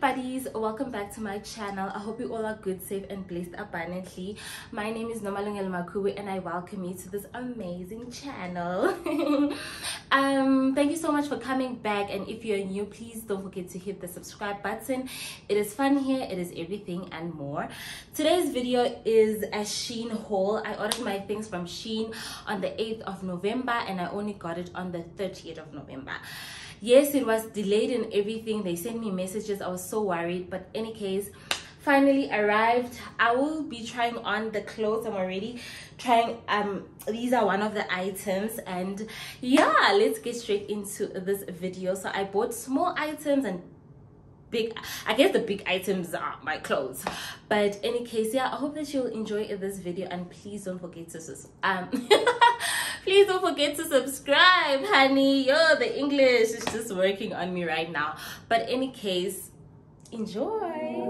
buddies welcome back to my channel. I hope you all are good safe and blessed abundantly. My name is Nomalungelo Makhubu and i welcome you to this amazing channel. Um thank you so much for coming back and if you're new please don't forget to hit the subscribe button. It is fun here it is everything and more. Today's video is a Shein haul. I ordered my things from Shein on the 8th of november and i only got it on the 30th of november yes it was delayed and everything. They sent me messages. I was so worried. But any case finally arrived. I will be trying on the clothes. I'm already trying um these are one of the items. And yeah let's get straight into this video. So i bought small items and big i guess the big items are my clothes. But any case yeah i hope that you'll enjoy this video. And please don't forget to um please don't forget to subscribe honey. Yo the english is just working on me right now. But any case enjoy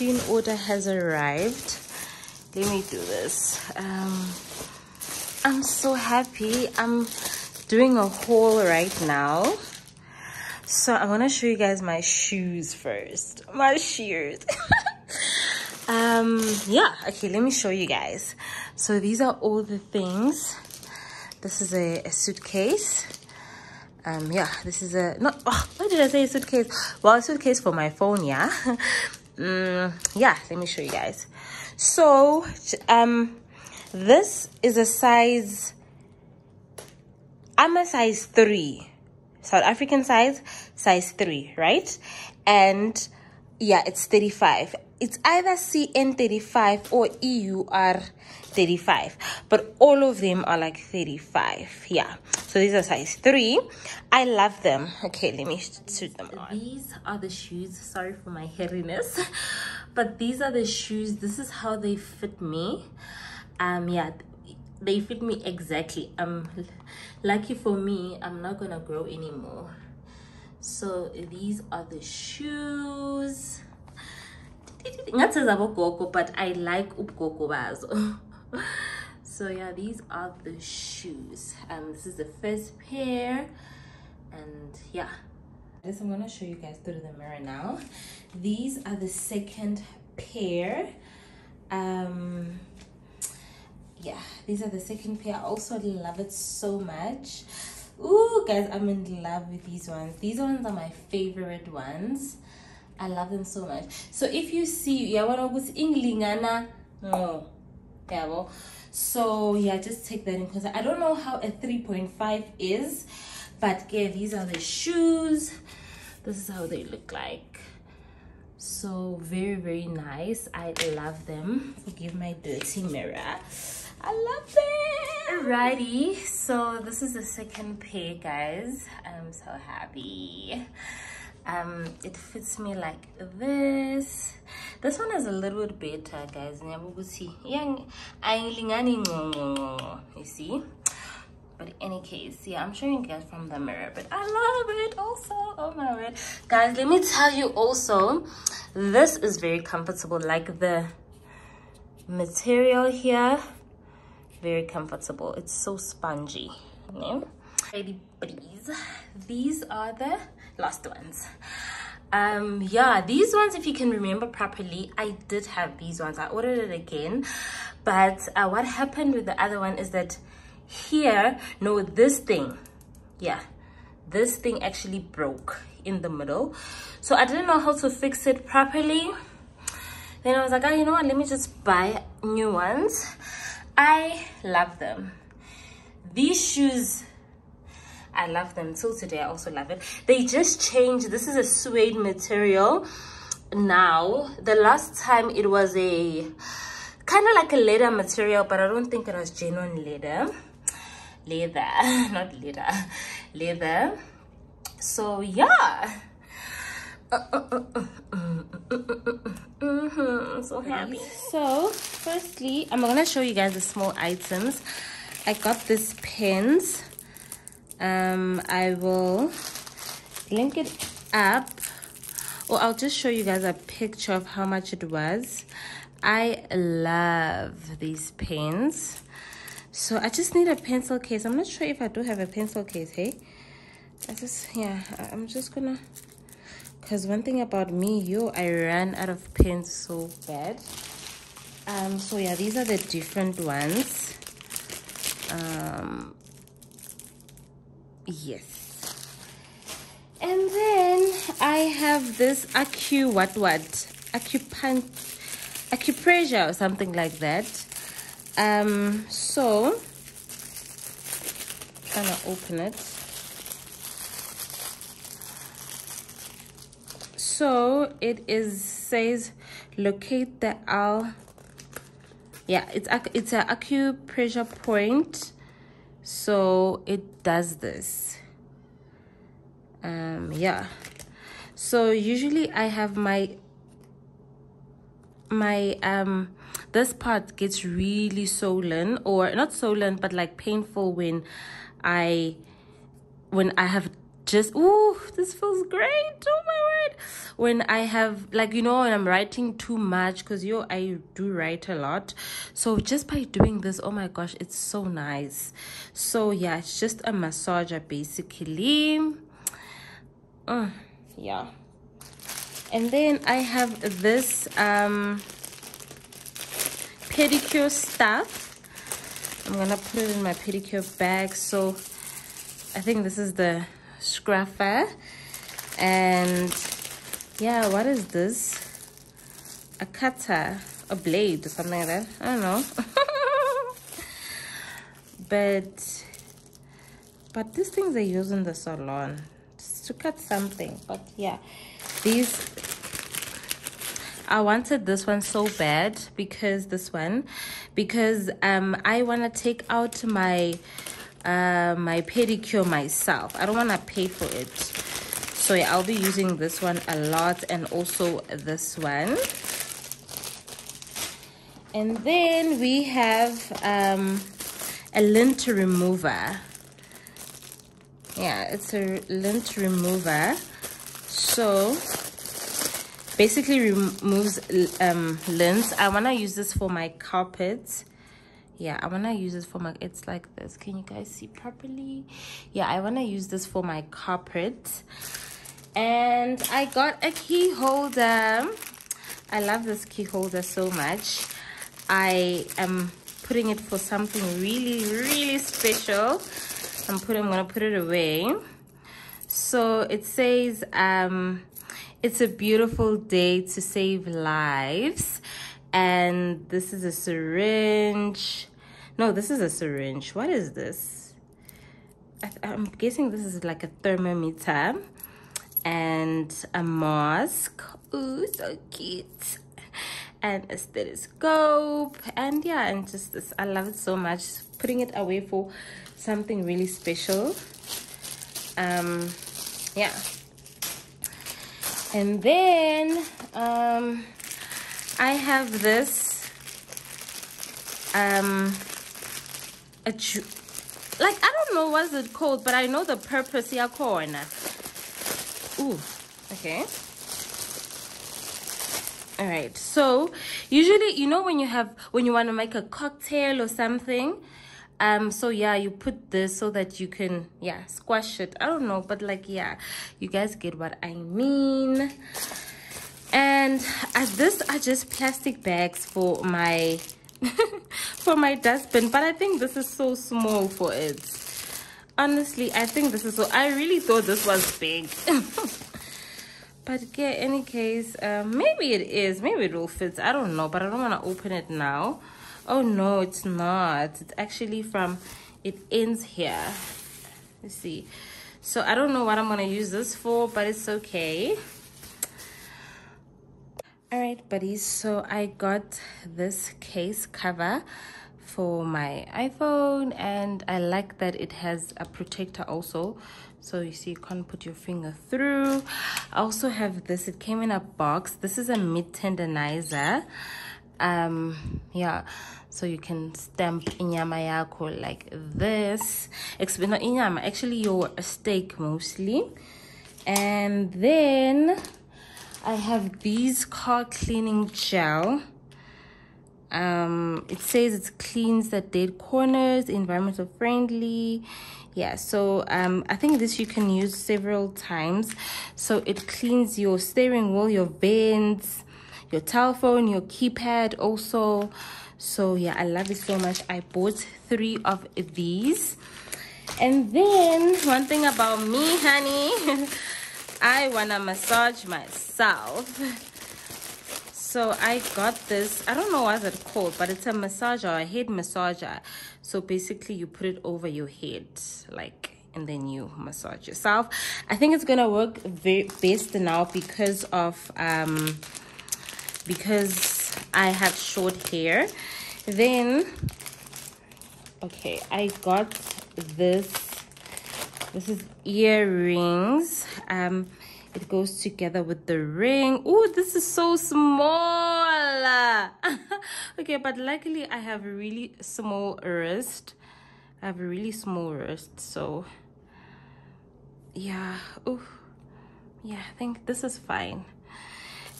Shein order has arrived. Let me do this. Um, i'm so happy. I'm doing a haul right now. So i want to show you guys my shoes first. My shoes um yeah okay let me show you guys. So these are all the things. This is a, a suitcase. Um yeah this is a not oh, why did i say a suitcase? Well a suitcase for my phone yeah um, yeah let me show you guys. So um this is a size i'm a size three. South african size size three right? And yeah it's 35 it's either cn35 or eur 35 but all of them are like 35 yeah. So these are size 3 i love them. Okay let me suit them on. These are the shoes sorry for my hairiness but these are the shoes. This is how they fit me. Um yeah they fit me exactly. Um lucky for me i'm not gonna grow anymore. So these are the shoes but i like ubgogo bazo. So yeah these are the shoes. Um this is the first pair. And yeah. This i'm gonna show you guys through the mirror now. These are the second pair. Um yeah these are the second pair. I also love it so much. Ooh, guys i'm in love with these ones. These ones are my favorite ones i love them so much. So if you see yabona ukuthi ingilingana no yeah so yeah just take that in because i don't know how a 3.5 is but yeah these are the shoes. This is how they look like. So very very nice. I love them. Forgive my dirty mirror. I love them. Alrighty. So this is the second pair guys. I'm so happy um it fits me like this. This one is a little bit better guys. You see? But in any case yeah i'm showing you guys from the mirror but i love it also. Oh my word. Guys let me tell you also this is very comfortable like the material here very comfortable. It's so spongy? Lady buddies these are the last ones. Um yeah these ones if you can remember properly i did have these ones. I ordered it again but uh, what happened with the other one is that here no this thing yeah this thing actually broke in the middle. So i didn't know how to fix it properly. Then i was like oh you know what? Let me just buy new ones. I love them. These shoes I love them till today. I also love it. They just changed. This is a suede material now. The last time it was a kind of like a leather material, but I don't think it was genuine leather. Leather, not leather, leather. So yeah. Mm-hmm. So happy. So, firstly, I'm gonna show you guys the small items. I got these pins. Um, I will link it up or I'll just show you guys a picture of how much it was. I love these pens. So I just need a pencil case. I'm not sure if I do have a pencil case, hey? I just, yeah, I'm just gonna because one thing about me yo i ran out of pens so bad um so yeah these are the different ones um yes. And then i have this acu what what? Acupunct acupressure or something like that. Um so trying to open it. So it is says locate the al yeah it's it's a acupressure point so it does this. Um yeah. So usually i have my my um this part gets really swollen or not swollen but like painful when i when i have just oh this feels great. Oh my word. When i have like you know when i'm writing too much because yo i do write a lot. So just by doing this oh my gosh it's so nice. So yeah it's just a massager basically. Uh, yeah. And then i have this um pedicure stuff. I'm gonna put it in my pedicure bag. So i think this is the scruffer and yeah what is this? A cutter a blade or something like that. I don't know. But but these things are used in the salon to cut something. But yeah these I wanted this one so bad because this one because um I want to take out my uh, my pedicure myself. I don't want to pay for it. So yeah, I'll be using this one a lot and also this one. And then we have um, a lint remover. Yeah, it's a lint remover. So basically removes um, lint. I want to use this for my carpets yeah i want to use this for my it's like this. Can you guys see properly? Yeah i want to use this for my carpet. And i got a key holder. I love this key holder so much. I am putting it for something really really special. I'm putting i'm gonna put it away. So it says um it's a beautiful day to save lives and this is a syringe no, this is a syringe. What is this? I am guessing this is like a thermometer and a mask. Ooh, so cute. And a stethoscope. And yeah, and just this. I love it so much. Putting it away for something really special. Um, yeah. And then um, I have this um a like I don't know what's it called, but I know the purpose here corner. Ooh, okay. All right. So usually, you know, when you have when you want to make a cocktail or something, um, so yeah, you put this so that you can yeah squash it. I don't know, but like yeah, you guys get what I mean. And this are just plastic bags for my for my dustbin but i think this is so small for it. Honestly i think this is so i really thought this was big. But yeah any case um, maybe it is maybe it will fit i don't know but i don't want to open it now. Oh no it's not. It's actually from it ends here. Let's see. So i don't know what i'm gonna use this for but it's okay all right buddies so i got this case cover for my iphone and i like that it has a protector also. So you see you can't put your finger through. I also have this. It came in a box. This is a meat tenderizer um yeah so you can stamp inyama yako like this. Not inyama actually your steak mostly. And then i have these car cleaning gel. Um it says it cleans the dead corners environmental friendly. Yeah so um i think this you can use several times. So it cleans your steering wheel your vents your telephone your keypad also. So yeah i love it so much. I bought three of these. And then one thing about me honey i wanna massage myself. So i got this i don't know what it's called but it's a massager a head massager. So basically you put it over your head like and then you massage yourself. I think it's gonna work very best now because of um because i have short hair. Then okay i got this this is earrings. Um it goes together with the ring. Oh this is so small. Okay but luckily i have a really small wrist. I have a really small wrist so yeah oh yeah i think this is fine.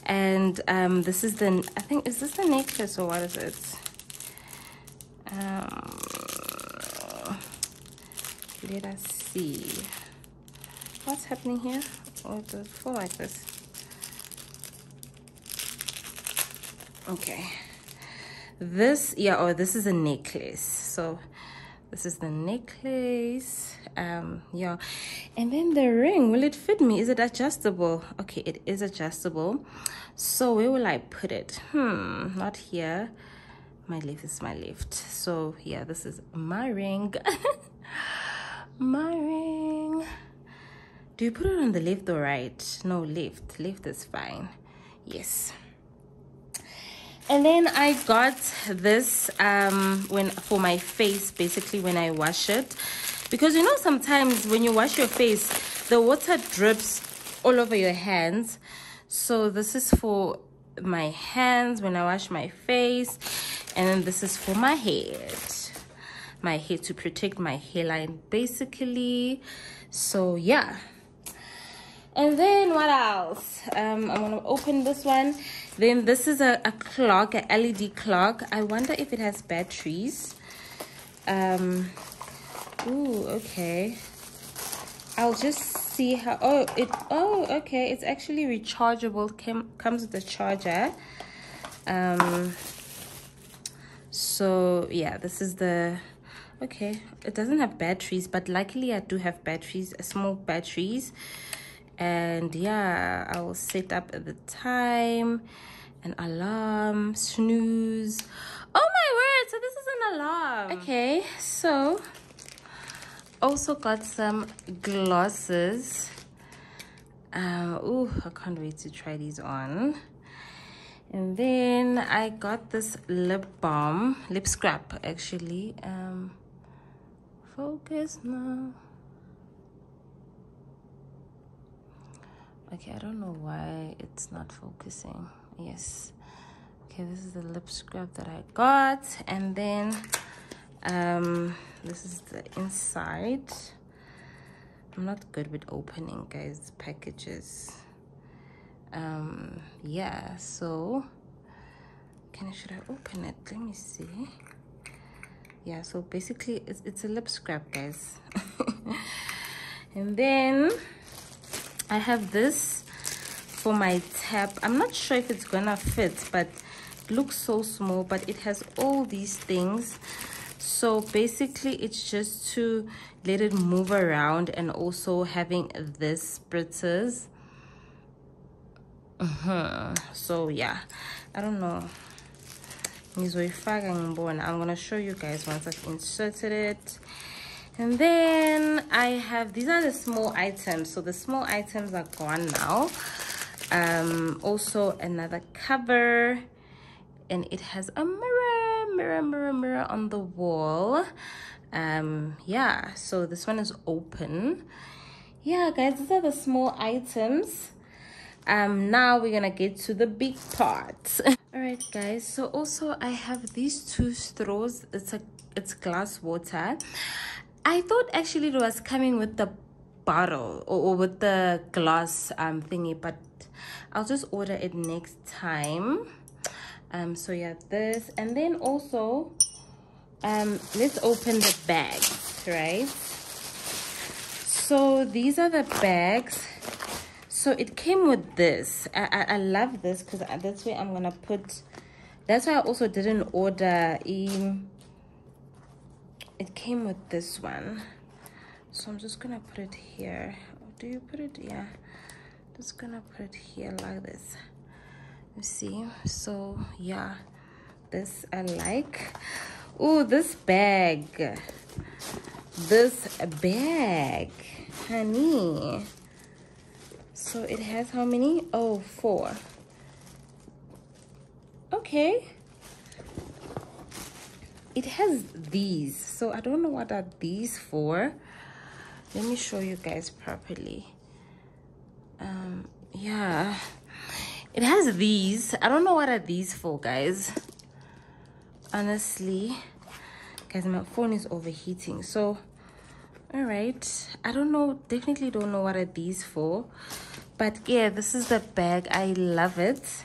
And um this is the i think is this the necklace or what is it? Um let us see. What's happening here? Does it fall like this okay. This yeah oh this is a necklace. So this is the necklace. Um yeah. And then the ring will it fit me? Is it adjustable? Okay it is adjustable. So where will i put it? Hmm not here. My left is my left. So yeah this is my ring my ring. Do you put it on the left or right? No left left is fine. Yes. And then i got this um when for my face basically when i wash it. Because you know sometimes when you wash your face the water drips all over your hands. So this is for my hands when i wash my face. And then this is for my head my hair to protect my hairline basically. So yeah. And then what else? Um i'm gonna open this one. Then this is a, a clock a led clock. I wonder if it has batteries. Um Ooh, okay. I'll just see how oh it oh okay. It's actually rechargeable Cam, comes with a charger. Um so yeah this is the okay it doesn't have batteries but luckily i do have batteries small batteries and yeah i will set up the time an alarm snooze. Oh my word so this is an alarm. Okay so also got some glosses uh, oh i can't wait to try these on. And then i got this lip balm lip scrub actually. Um focus now. Okay i don't know why it's not focusing. Yes. Okay this is the lip scrub that i got and then um this is the inside. I'm not good with opening guys packages. Um yeah so can I, should i open it? Let me see yeah so basically it's, it's a lip scrub guys and then I have this for my tap. I'm not sure if it's gonna fit, but it looks so small, but it has all these things. So basically it's just to let it move around and also having this spritzers. Uh -huh. So yeah, I don't know. I'm gonna show you guys once I've inserted it. And then i have these are the small items. So the small items are gone now. Um also another cover and it has a mirror mirror mirror mirror on the wall. Um yeah so this one is open. Yeah guys these are the small items um now we're gonna get to the big part. All right guys so also i have these two straws. It's a it's glass water. I thought actually it was coming with the bottle or, or with the glass um thingy but i'll just order it next time. Um so yeah this and then also um let's open the bags right? So these are the bags so it came with this. I i, I love this because that's where i'm gonna put that's why i also didn't order um, it came with this one. So i'm just gonna put it here. Do you put it yeah. Just gonna put it here like this. You see? So yeah. This i like. Oh this bag. This bag. Honey so it has how many? Oh four. Okay. It has these. So i don't know what are these for. Let me show you guys properly. Um yeah. It has these. I don't know what are these for guys. Honestly guys my phone is overheating. So all right i don't know definitely don't know what are these for. But yeah this is the bag. I love it.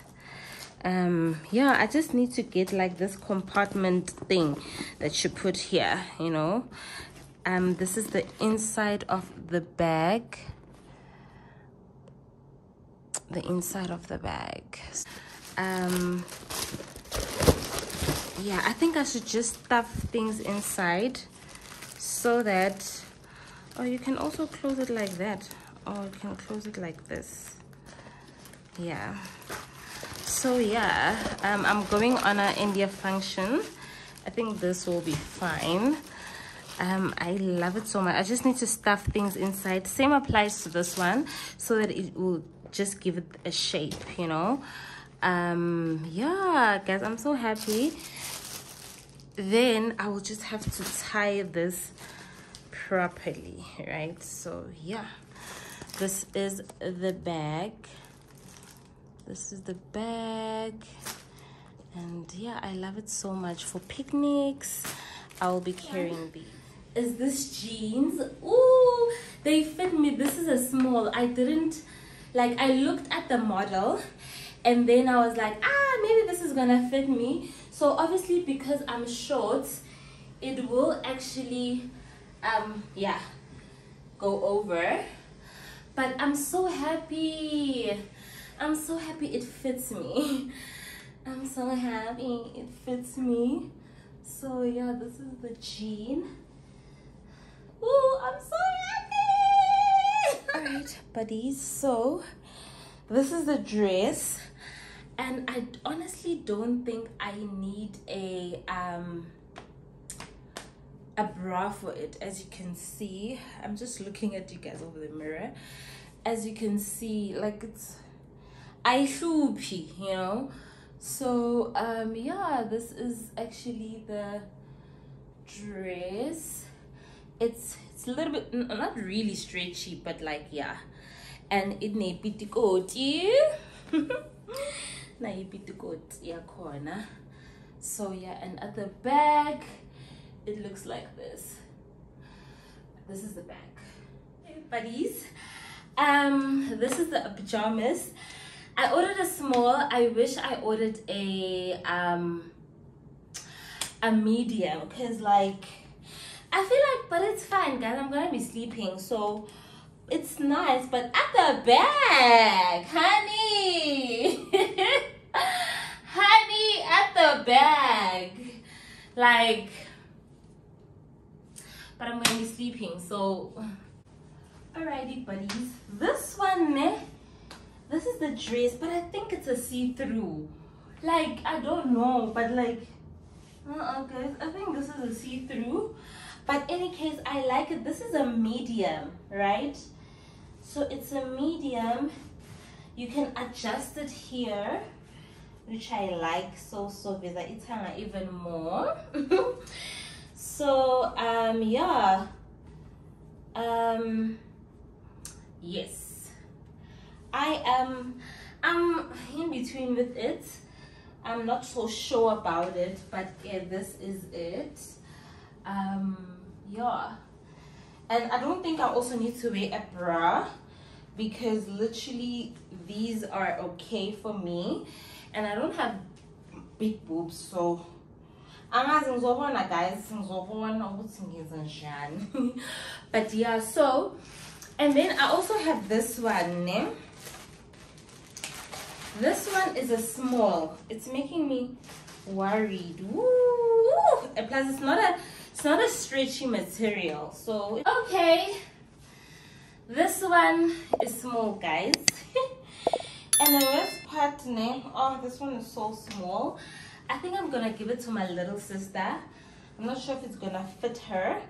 Um yeah i just need to get like this compartment thing that you put here you know. Um this is the inside of the bag. The inside of the bag. Um yeah i think i should just stuff things inside so that oh you can also close it like that. Or you can close it like this. Yeah. So yeah um, i'm going on an india function. I think this will be fine. Um i love it so much. I just need to stuff things inside. Same applies to this one so that it will just give it a shape you know? Um yeah guys i'm so happy. Then i will just have to tie this properly right? So yeah. This is the bag. This is the bag. And yeah i love it so much for picnics. I will be carrying these. Is this jeans? Ooh, they fit me. This is a small. I didn't like i looked at the model and then i was like ah maybe this is gonna fit me. So obviously because i'm short it will actually um yeah. Go over. But i'm so happy. I'm so happy it fits me. I'm so happy it fits me. So yeah this is the jean oh i'm so happy! All right buddies so this is the dress. And i honestly don't think i need a um a bra for it as you can see. I'm just looking at you guys over the mirror. As you can see like it's i shoopy you know? So um yeah this is actually the dress. It's it's a little bit not really stretchy but like yeah. And it may be the na yeah corner so yeah and at the back it looks like this. This is the back. Hey buddies. Um this is the pajamas. I ordered a small. I wish i ordered a um a medium because like i feel like but it's fine guys. I'm gonna be sleeping so it's nice but at the back honey. Honey at the back. Like but I'm gonna be sleeping. So, alrighty, buddies. This one, meh, this is the dress, but I think it's a see-through. Like, I don't know, but like, uh-uh, okay, I think this is a see-through. But any case, I like it. This is a medium, right? So it's a medium. You can adjust it here. which I like so so visa itanga even more so um yeah. Um yes. I am I'm in between with it. I'm not so sure about it but yeah this is it. Um yeah. And I don't think I also need to wear a bra because literally these are okay for me. And I don't have big boobs so angazi ngizobona guys ngizobona ukuthi ngizenjani but yeah so and then I also have this one ne? this one is a small. It's making me worried. Woo! and plus it's not a it's not a stretchy material. So okay. This one is small guys. And the rest part name oh this one is so small i think i'm gonna give it to my little sister. I'm not sure if it's gonna fit her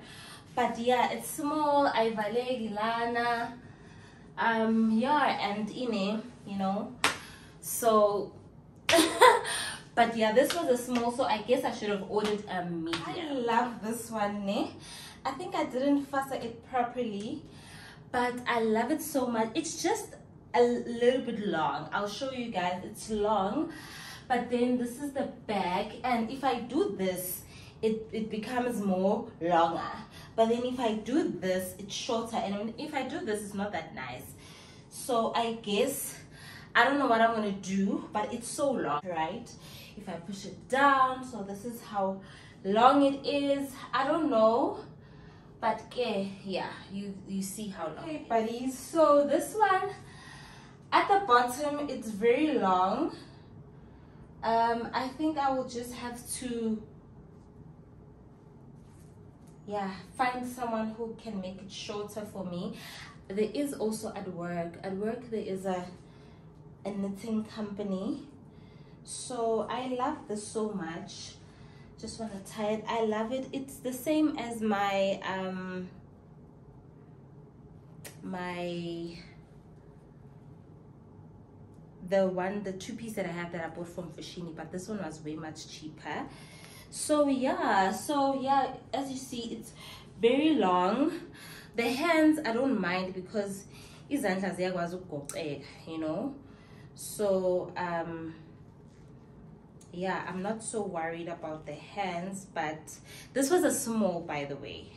but yeah it's small. I value lana um yeah and ine you know. So but yeah this was a small so i guess i should have ordered a medium. I love this one ne? i think i didn't fasten it properly but i love it so much. It's just a little bit long. I'll show you guys. It's long but then this is the bag and if i do this it, it becomes more longer but then if i do this it's shorter and if i do this it's not that nice so i guess I don't know what I'm gonna do, but it's so long, right? If I push it down, so this is how long it is. I don't know, but yeah, yeah, you you see how long. Okay, buddies. So this one at the bottom, it's very long. Um, I think I will just have to yeah find someone who can make it shorter for me. There is also at work. At work there is a a knitting company. So i love this so much. Just want to tie it. I love it. It's the same as my um my the one the two piece that i have that i bought from Foschini, but this one was way much cheaper. So yeah so yeah as you see it's very long. The hands i don't mind because izandla ziyakwazi ukugoceka you know? So um yeah i'm not so worried about the hands but this was a small by the way.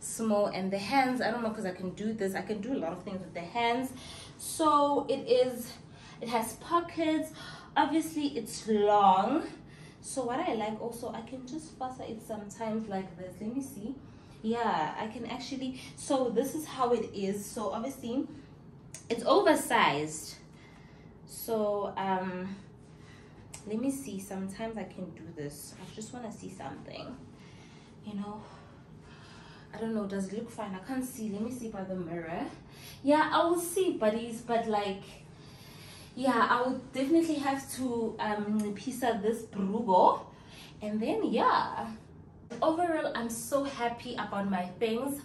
Small and the hands i don't know because i can do this. I can do a lot of things with the hands. So it is it has pockets. Obviously it's long. So what i like also i can just fasten it sometimes like this. Let me see. Yeah i can actually so this is how it is. So obviously it's oversized. So um let me see. Sometimes i can do this. I just want to see something. You know i don't know does it look fine? I can't see. Let me see by the mirror. Yeah i will see buddies but like yeah i would definitely have to um piece out this brugo and then yeah. Overall i'm so happy about my things.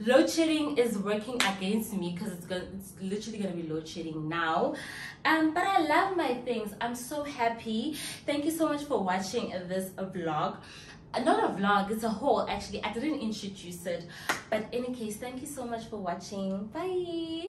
Load shedding is working against me because it's it's literally gonna be load shedding now. Um but i love my things. I'm so happy. Thank you so much for watching this vlog. Uh, not a vlog it's a haul actually. I didn't introduce it. But in any case thank you so much for watching. Bye